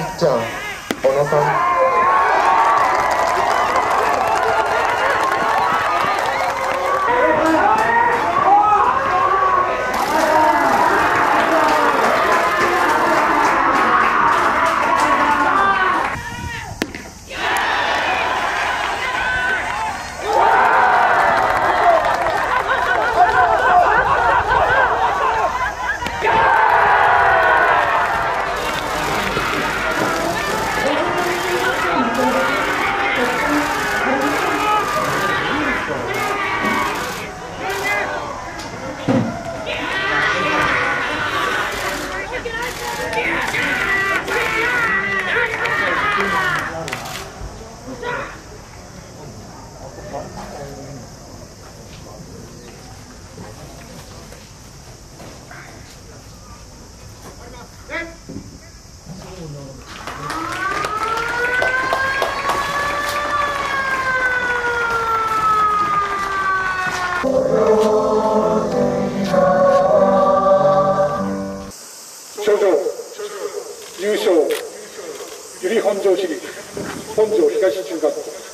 ッチャー小野さん。優勝由利本荘市立本庄東中学校。